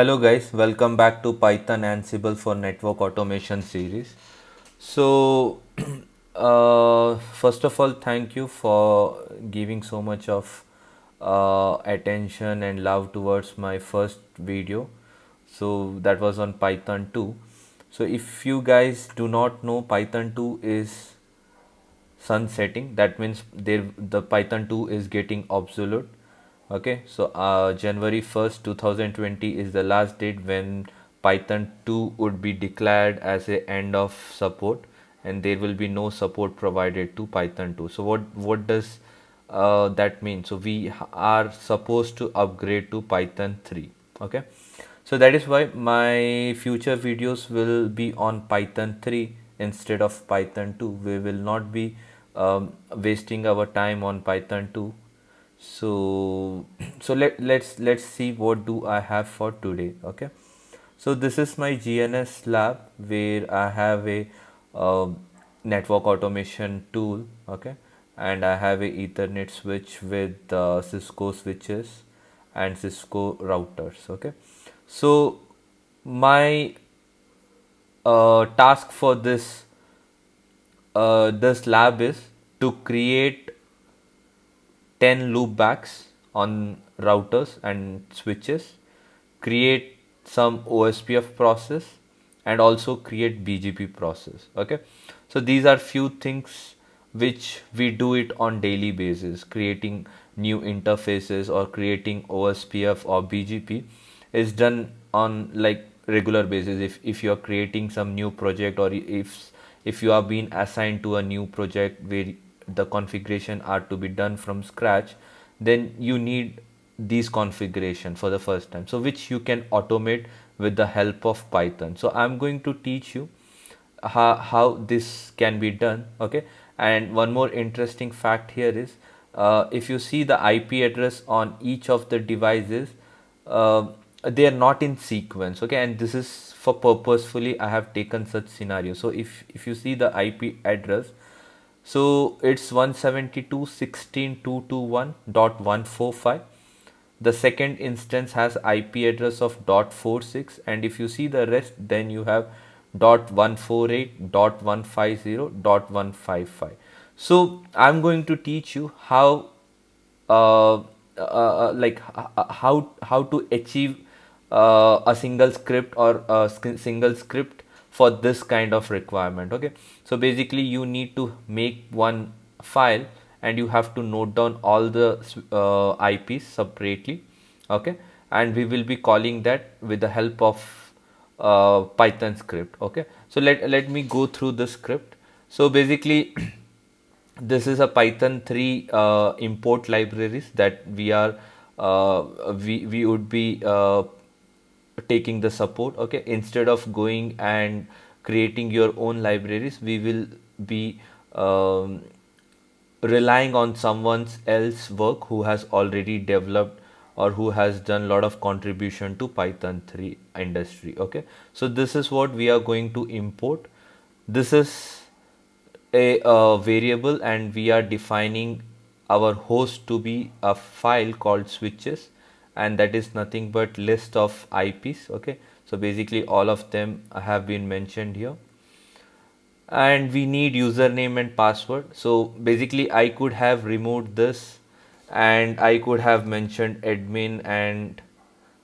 Hello guys, welcome back to Python Ansible for Network Automation series. So, uh, first of all, thank you for giving so much of uh, attention and love towards my first video. So that was on Python 2. So if you guys do not know, Python 2 is sunsetting. That means there the Python 2 is getting obsolete okay so uh, january 1st 2020 is the last date when python 2 would be declared as a end of support and there will be no support provided to python 2 so what what does uh, that mean? So we are supposed to upgrade to python 3 okay? So that is why my future videos will be on python 3 instead of python 2 we will not be um, wasting our time on python 2 so so let let's let's see what do i have for today okay? So this is my gns lab where i have a uh, network automation tool okay? And i have a ethernet switch with uh, cisco switches and cisco routers okay? So my uh, task for this uh, this lab is to create 10 loopbacks on routers and switches, create some OSPF process and also create BGP process. Okay. So these are few things which we do it on daily basis, creating new interfaces or creating OSPF or BGP is done on like regular basis. If, if you are creating some new project or if, if you are being assigned to a new project where the configuration are to be done from scratch then you need these configuration for the first time. So which you can automate with the help of python. So i'm going to teach you how, how this can be done okay? And one more interesting fact here is uh, if you see the ip address on each of the devices uh, they are not in sequence okay? And this is for purposefully i have taken such scenario. So if if you see the ip address so it's 172.16.221.145. The second instance has IP address of .46 and if you see the rest then you have .148, .150, .155. So I'm going to teach you how uh, uh, uh like how how to achieve uh, a single script or a single script for this kind of requirement okay? So basically you need to make one file and you have to note down all the uh, IPs separately okay? And we will be calling that with the help of uh, python script okay? So let let me go through the script. So basically this is a python 3 uh, import libraries that we are uh, we we would be uh, taking the support okay? Instead of going and creating your own libraries we will be um, relying on someone else work who has already developed or who has done a lot of contribution to python 3 industry okay? So this is what we are going to import. This is a, a variable and we are defining our host to be a file called switches and that is nothing but list of IPs okay? So basically all of them have been mentioned here. And we need username and password. So basically I could have removed this and I could have mentioned admin and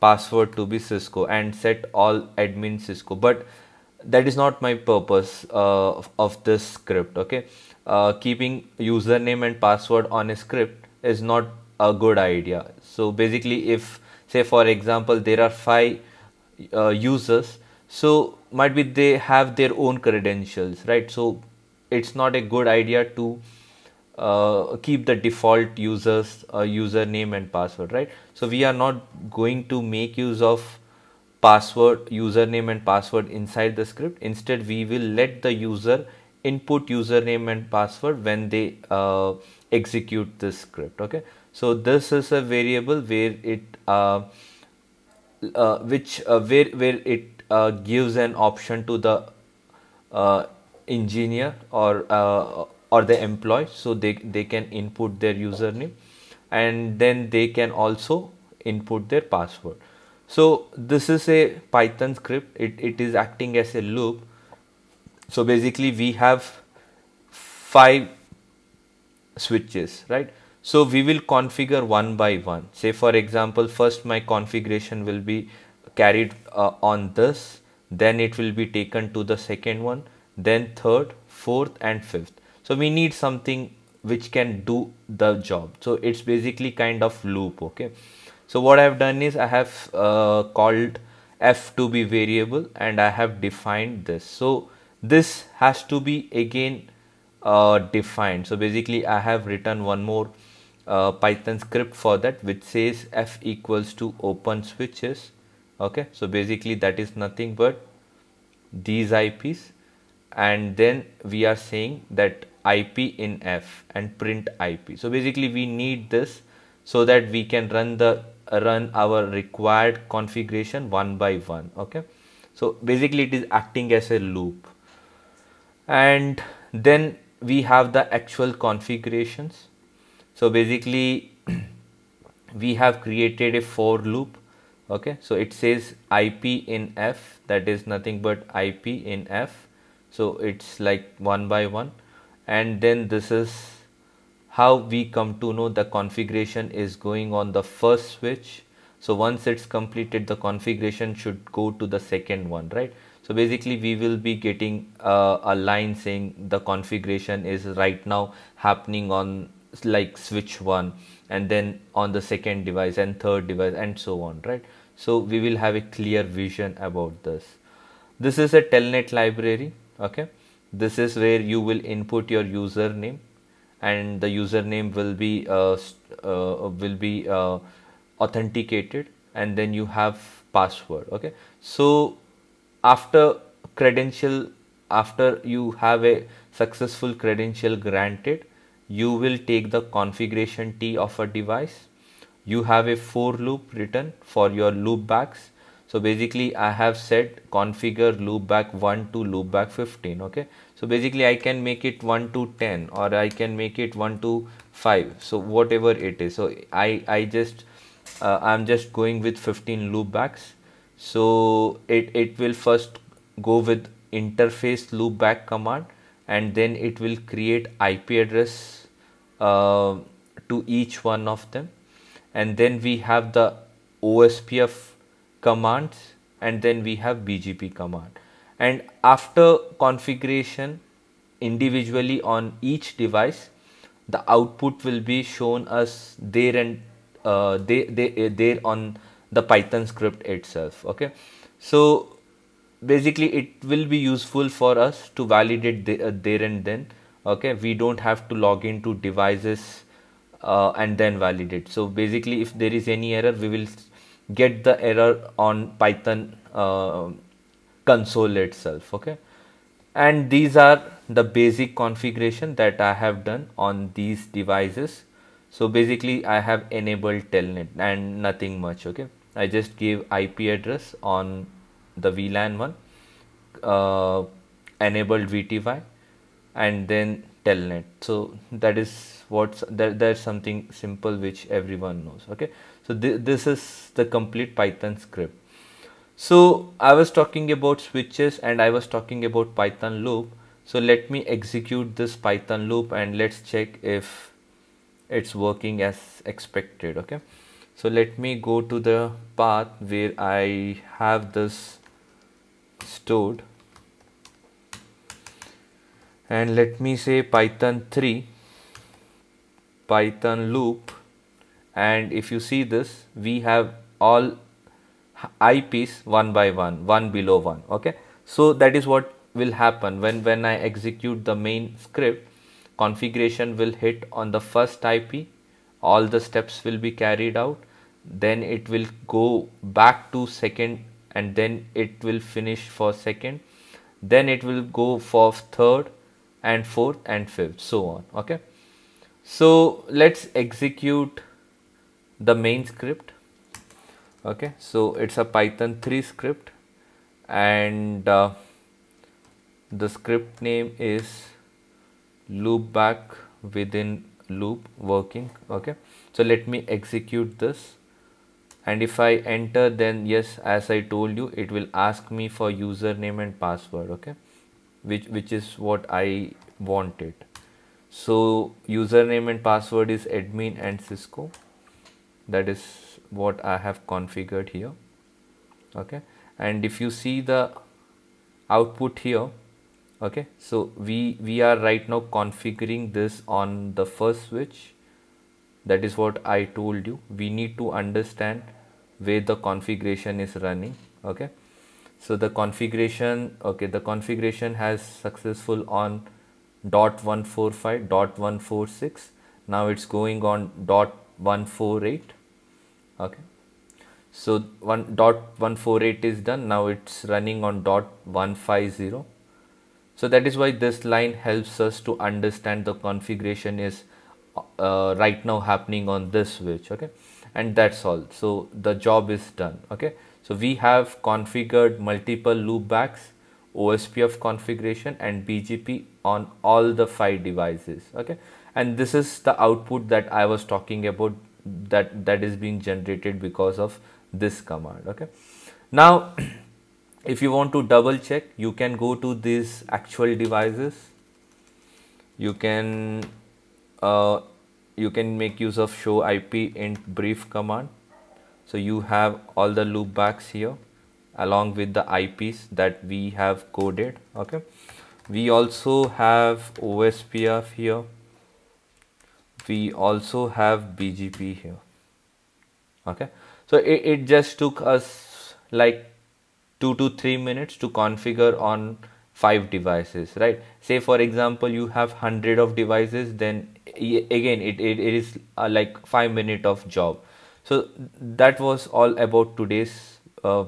password to be Cisco and set all admin Cisco. But that is not my purpose uh, of this script okay? Uh, keeping username and password on a script is not a good idea so basically if say for example there are five uh, users so might be they have their own credentials right? So it's not a good idea to uh, keep the default users uh, username and password right? So we are not going to make use of password username and password inside the script. Instead we will let the user input username and password when they uh, execute this script okay so this is a variable where it uh, uh, which uh, where where it uh, gives an option to the uh, engineer or uh, or the employee. So they they can input their username and then they can also input their password. So this is a python script. It, it is acting as a loop. So basically we have five switches right so we will configure one by one. Say for example first my configuration will be carried uh, on this then it will be taken to the second one then third fourth and fifth. So we need something which can do the job. So it's basically kind of loop okay? So what i've done is i have uh, called f to be variable and i have defined this. So this has to be again uh, defined. So basically i have written one more uh, python script for that which says f equals to open switches. Okay so basically that is nothing but these ips and then we are saying that ip in f and print ip so basically we need this so that we can run the run our required configuration one by one. Okay so basically it is acting as a loop. And then we have the actual configurations so basically we have created a for loop okay? So it says ip in f that is nothing but ip in f. So it's like one by one. And then this is how we come to know the configuration is going on the first switch. So once it's completed the configuration should go to the second one right? So basically we will be getting uh, a line saying the configuration is right now happening on like switch 1 and then on the second device and third device and so on right? So we will have a clear vision about this. This is a telnet library okay? This is where you will input your username and the username will be uh, uh, will be uh, authenticated and then you have password okay? So after credential after you have a successful credential granted you will take the configuration t of a device. You have a for loop written for your loopbacks so basically i have said configure loopback 1 to loopback 15 okay? So basically i can make it 1 to 10 or i can make it 1 to 5 so whatever it is. So i i just uh, i'm just going with 15 loopbacks so it, it will first go with interface loopback command and then it will create IP address uh, to each one of them. And then we have the OSPF commands and then we have BGP command. And after configuration individually on each device the output will be shown as there and uh, they, they, there on the python script itself okay? So basically it will be useful for us to validate uh, there and then okay we don't have to log into devices uh, and then validate. So basically if there is any error we will get the error on python uh, console itself okay? And these are the basic configuration that i have done on these devices. So basically i have enabled telnet and nothing much okay? I just gave IP address on the VLAN one, uh, enabled VTY, and then telnet. So that is what's there. There's something simple which everyone knows. Okay, so th this is the complete Python script. So I was talking about switches and I was talking about Python loop. So let me execute this Python loop and let's check if it's working as expected. Okay so let me go to the path where I have this stored and let me say python 3 python loop. And if you see this we have all IPs one by one one below one okay? So that is what will happen when when I execute the main script configuration will hit on the first IP all the steps will be carried out then it will go back to second and then it will finish for second then it will go for third and fourth and fifth so on okay? So let's execute the main script okay? So it's a python 3 script and uh, the script name is loopback within loop working okay? So let me execute this and if I enter then yes as I told you it will ask me for username and password okay which which is what I wanted. So username and password is admin and Cisco. That is what I have configured here. Okay? And if you see the output here okay? So we we are right now configuring this on the first switch. That is what I told you. We need to understand where the configuration is running. Okay so the configuration okay the configuration has successful on dot 145 dot 146 now it's going on dot 148 okay. So one dot 148 is done. Now it's running on dot 150 so that is why this line helps us to understand the configuration is uh, right now happening on this switch okay and that's all. So the job is done okay? So we have configured multiple loopbacks OSPF configuration and BGP on all the five devices okay? And this is the output that I was talking about that that is being generated because of this command okay? Now if you want to double check you can go to these actual devices. You can uh, you can make use of show IP int brief command. So you have all the loopbacks here along with the IPs that we have coded okay? We also have OSPF here. We also have BGP here okay? So it, it just took us like two to three minutes to configure on five devices right? Say for example you have hundred of devices then again it, it, it is uh, like five minute of job. So that was all about today's uh,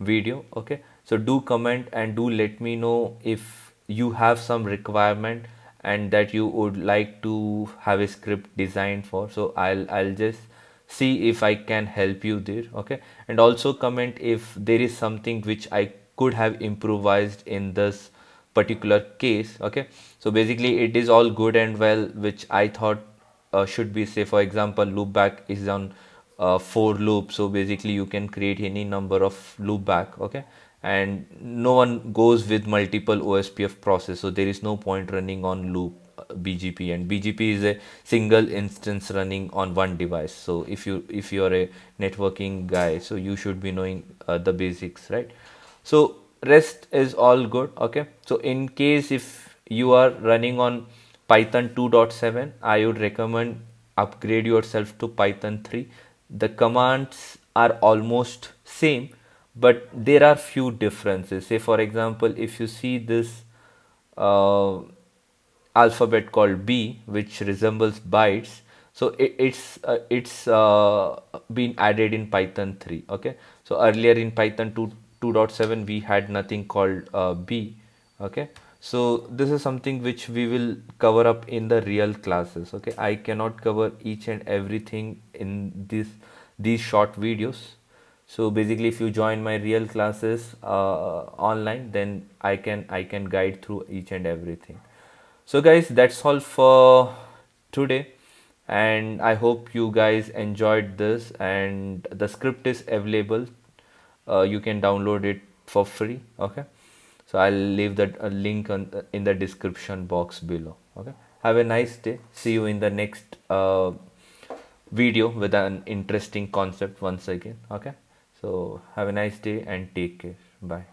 video okay? So do comment and do let me know if you have some requirement and that you would like to have a script designed for. So i'll i'll just see if i can help you there okay? And also comment if there is something which i could have improvised in this particular case okay? So basically it is all good and well which i thought uh, should be say for example loopback is on uh, for loop. So basically you can create any number of loopback okay? And no one goes with multiple OSPF process. So there is no point running on loop uh, BGP and BGP is a single instance running on one device. So if you if you are a networking guy so you should be knowing uh, the basics right? So rest is all good okay? So in case if you are running on python 2.7 i would recommend upgrade yourself to python 3 the commands are almost same but there are few differences. Say for example if you see this uh, alphabet called b which resembles bytes so it, it's uh, it's uh, been added in python 3 okay? So earlier in python 2 2.7 we had nothing called uh, b okay? So this is something which we will cover up in the real classes okay? I cannot cover each and everything in this these short videos. So basically if you join my real classes uh, online then i can i can guide through each and everything. So guys that's all for today and i hope you guys enjoyed this and the script is available uh, you can download it for free okay? So i'll leave that a link on, in the description box below okay? Have a nice day. See you in the next uh, video with an interesting concept once again okay? So have a nice day and take care. Bye